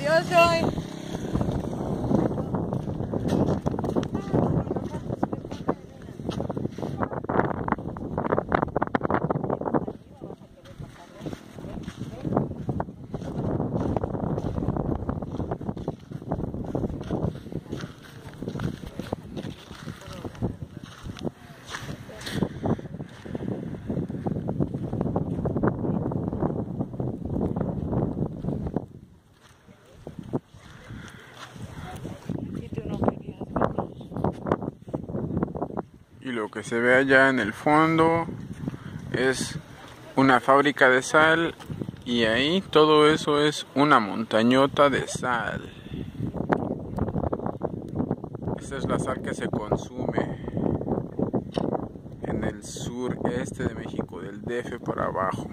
Adiós, Joy. Y lo que se ve allá en el fondo es una fábrica de sal y ahí todo eso es una montañota de sal. Esa es la sal que se consume en el sureste de México, del DF para abajo.